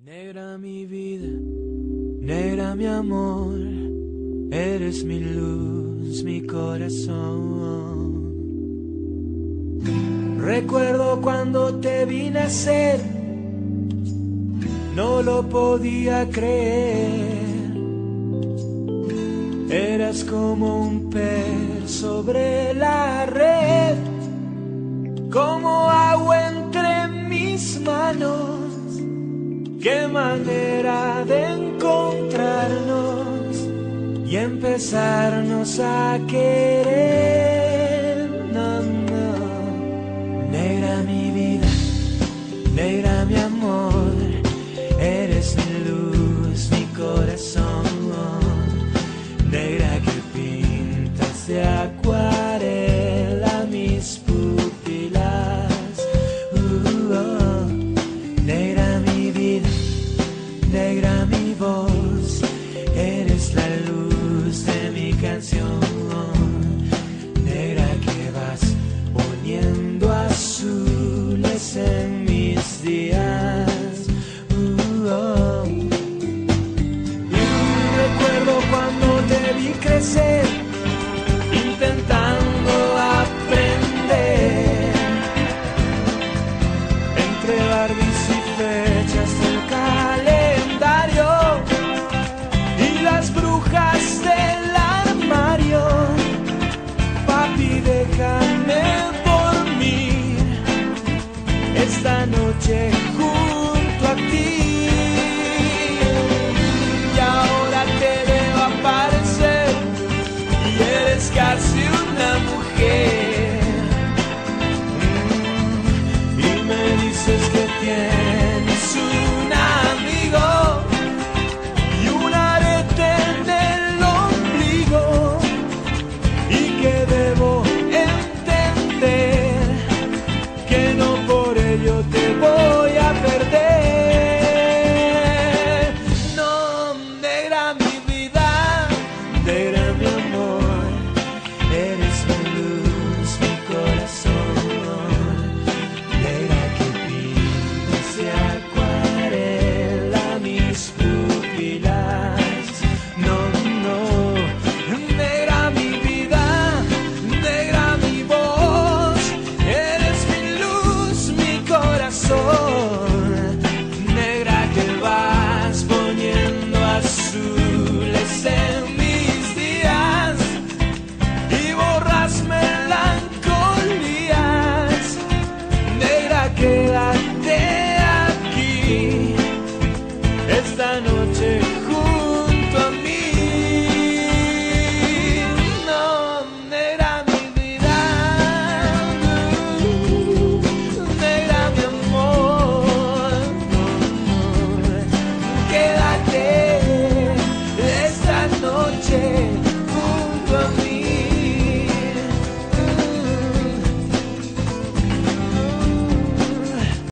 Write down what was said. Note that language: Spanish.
Negra mi vida, negra mi amor, eres mi luz, mi corazón. Recuerdo cuando te vi nacer, no lo podía creer. Eras como un pez sobre la red, como agua entre mis manos qué manera de encontrarnos y empezarnos a querer. No, no. Negra mi vida, negra mi amor, eres mi luz, mi corazón, negra que pintas de acuario.